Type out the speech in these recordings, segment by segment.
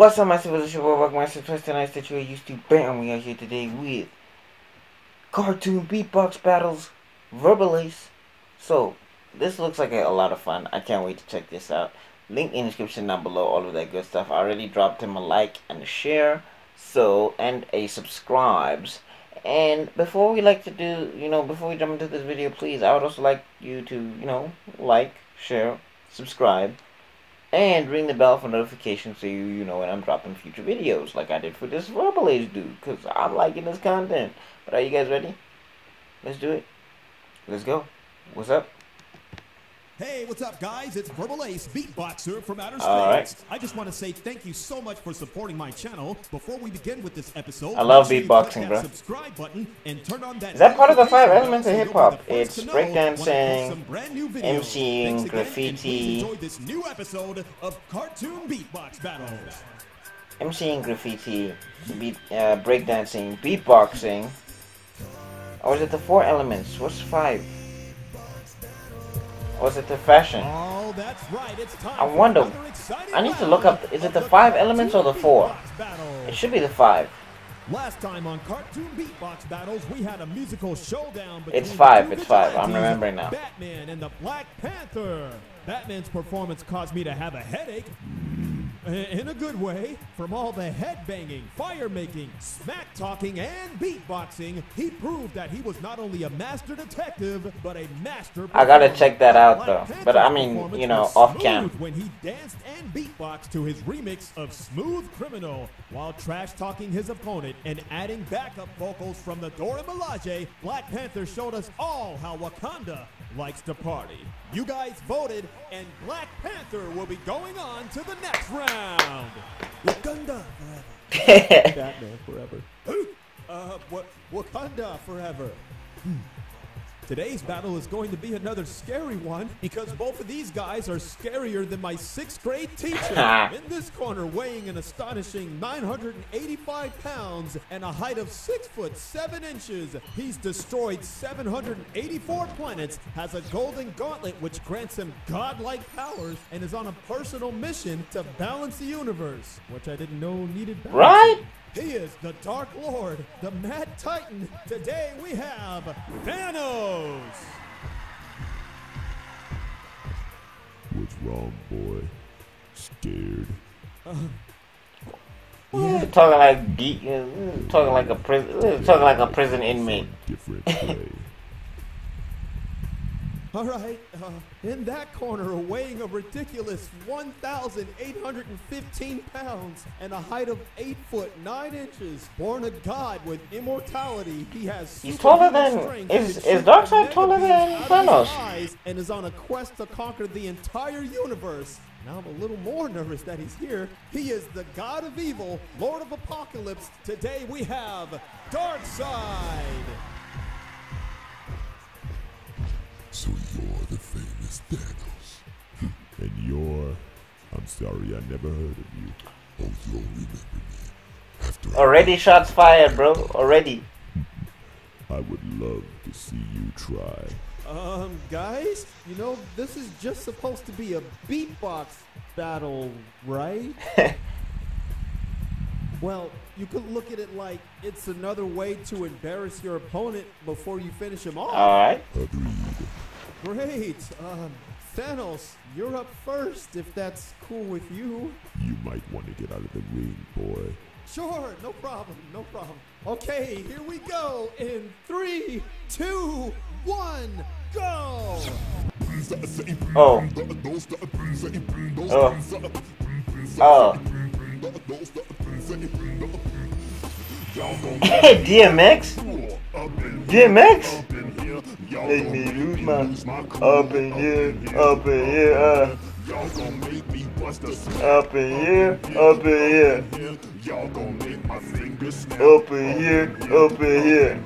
What's up, my civilization? Welcome, back my Twist tonight's that you're used to. Bam, we are here today with cartoon beatbox battles, Verbal Ace. So, this looks like a, a, lot of fun. I can't wait to check this out. Link in the description down below, all of that good stuff. I already dropped him a like and a share, so, and a subscribes. And before we like to do, you know, before we jump into this video, please, I would also like you to, you know, like, share, subscribe, and ring the bell for notifications so you, you know when I'm dropping future videos, like I did for this Rebel Verbal Ace dude, because I'm liking this content. But are you guys ready? Let's do it. Let's go. What's up? Hey, what's up, guys? It's Verbal Ace, beatboxer from outer space. Right. I just want to say thank you so much for supporting my channel. Before we begin with this episode, I love beatboxing, bro. Subscribe button and turn on that. Is that part of the five elements of hip hop? It's breakdancing, MCing, graffiti. Enjoy this new episode of Cartoon Beatbox Battles. MCing, graffiti, beat, uh, breakdancing, beatboxing. Or is it the four elements? What's five? Was it the fashion? Oh, that's right. It's time I wonder. I need to look up. Is it the five elements or the four? It should be the five. Last time on Cartoon Beatbox Battles, we had a musical showdown It's five. It's five. I'm remembering now. Batman and the Black Panther. Batman's performance caused me to have a headache. In a good way, from all the head banging, fire making, smack talking, and beatboxing, he proved that he was not only a master detective, but a master. I gotta check that out though. But I mean, you know, off cam. When he danced and beatboxed to his remix of Smooth Criminal, while trash talking his opponent and adding backup vocals from the Dora Milaje, Black Panther showed us all how Wakanda likes to party. You guys voted, and Black Panther will be going on to the next round. Wakanda forever. Batman forever. uh, what? Wakanda forever. Hmm. Today's battle is going to be another scary one because both of these guys are scarier than my sixth grade teacher. In this corner, weighing an astonishing 985 pounds and a height of 6 foot 7 inches, he's destroyed 784 planets, has a golden gauntlet which grants him godlike powers, and is on a personal mission to balance the universe, which I didn't know needed balance. Right? He the Dark Lord, the Mad Titan. Today we have Thanos. What's wrong, boy? Scared? Uh, yeah. Talking like geek, talking like a prison, talking like a prison inmate. All right, uh, in that corner, weighing a ridiculous 1,815 pounds and a height of 8 foot 9 inches, born a god with immortality, he has He's taller than, is, is Darkseid taller than Thanos? And is on a quest to conquer the entire universe. Now I'm a little more nervous that he's here. He is the god of evil, lord of apocalypse. Today we have Darkseid. The famous Thanos. and you're... I'm sorry I never heard of you. Oh, you'll remember me. After Already shots fired, bro. Already. I would love to see you try. Um, guys, you know, this is just supposed to be a beatbox battle, right? well, you could look at it like it's another way to embarrass your opponent before you finish him off. All right. Agreed. Great. Um, Thanos, you're up first, if that's cool with you. You might want to get out of the ring, boy. Sure, no problem, no problem. Okay, here we go. In three, two, one, go! Oh. Oh. Oh. DMX? DMX? Make me lose my up in here, up in here, uh. Up in here, up in here. Up in here, up in here.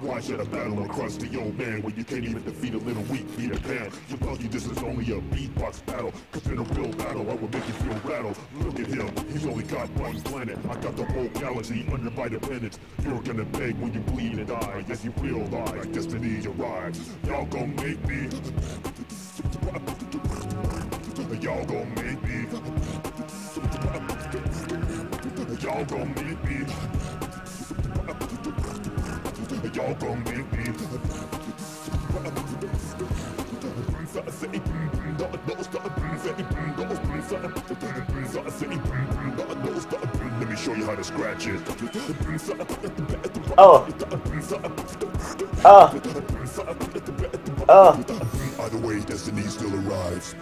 Why should I battle across the old man when you can't even defeat a little weak Peter Pan? You thought you this is only a beatbox battle. Cause in a real battle, I will make you feel rattled. Look at him, he's only got one planet. I got the whole galaxy under my dependence. You're gonna beg when you bleed and die. Yes, you will die. Destiny arrives. Y'all gon' make me. Y'all gon' make me. Y'all gon' need me. Y'all gon' need me. Let me show you how to scratch it. Oh. Oh. Oh. Either way, destiny still arrives.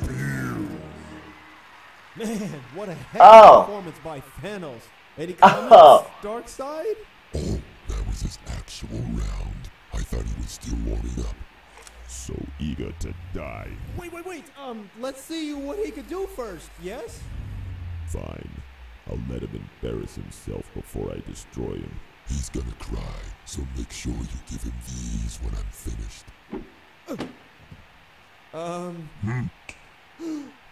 Man, what a heck Oh. of a performance by Thanos. Any Oh. comments, Darkseid? Oh, that was his actual round. I thought he was still warming up. So eager to die. Wait, wait, wait. Um, let's see what he could do first, yes? Fine. I'll let him embarrass himself before I destroy him. He's gonna cry, so make sure you give him these when I'm finished. Um.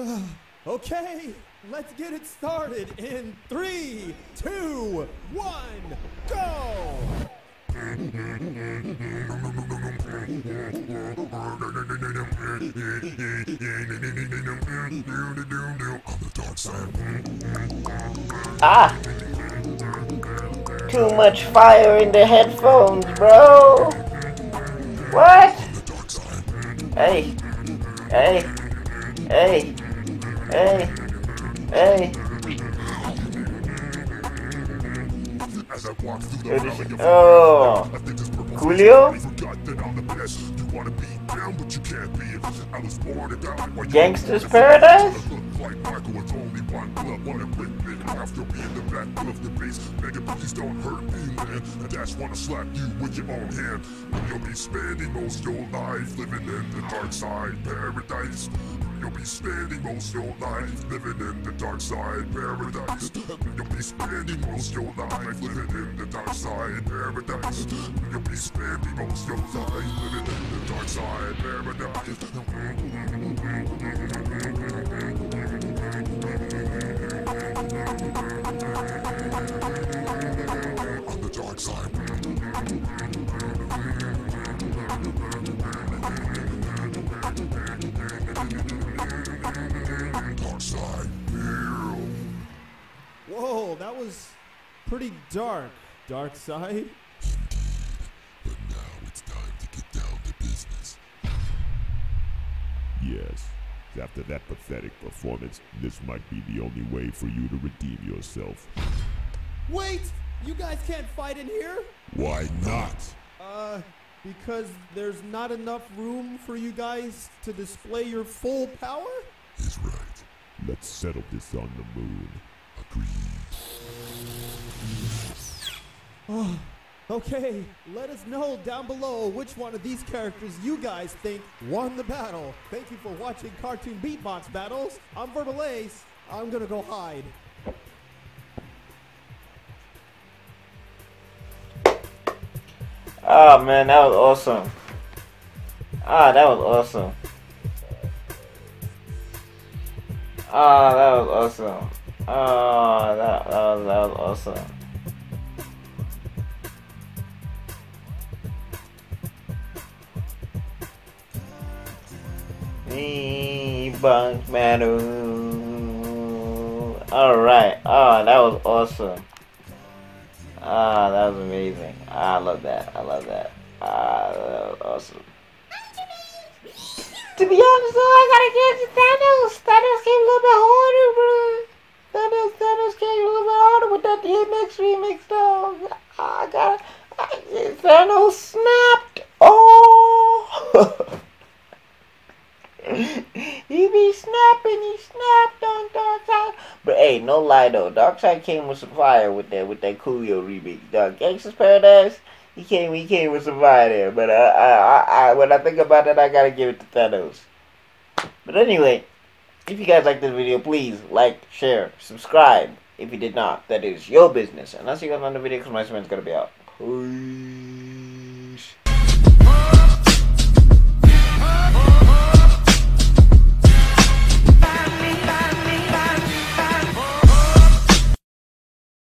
okay, let's get it started in three, two, one, go! Ah. Too much fire in the headphones, bro. What? Hey. Hey. Hey. Hey. Hey. Oh. Julio? Wanna Paradise? After in the back of the base. Don't hurt me, man. Wanna slap you with your own hand. And you'll be spending most your life living in the dark side paradise. You'll be spending most your life living in the dark side paradise. You'll be spending most your life living in the dark side paradise. You'll be spending most your life living in the dark side paradise. pretty dark, Darkseid. But now it's time to get down to business. Yes. After that pathetic performance, this might be the only way for you to redeem yourself. Wait! You guys can't fight in here? Why not? Uh, because there's not enough room for you guys to display your full power? He's right. Let's settle this on the moon. Agreed. Okay, let us know down below which one of these characters you guys think won the battle. Thank you for watching Cartoon Beatbox Battles. I'm Verbal Ace. I'm gonna go hide. Oh man, that was awesome. Ah, that was awesome. Ah, that was awesome. Ah, that, that was that was awesome. Me bunk man. Alright. Ah, that was awesome. Ah, that was amazing. Ah, I love that. I love that. Ah, that was awesome. To be honest, though, I gotta give to Thanos. Thanos came a little bit harder, bro. Thanos, Thanos came a little bit harder with that DMX remix, though. I gotta. I, Thanos snapped. Oh. he be snapping, he snapped on Darkseid. But hey, no lie though, Darkseid came with some fire with that with that Coolio remix. Dog, Gangsta's Paradise, he came he came with some fire there. But uh, I, I, I when I think about it, I gotta give it to Thanos. But anyway, if you guys like this video, please like, share, subscribe. If you did not, that is your business. And I'll see you guys on the video because my is gonna be out. Peace.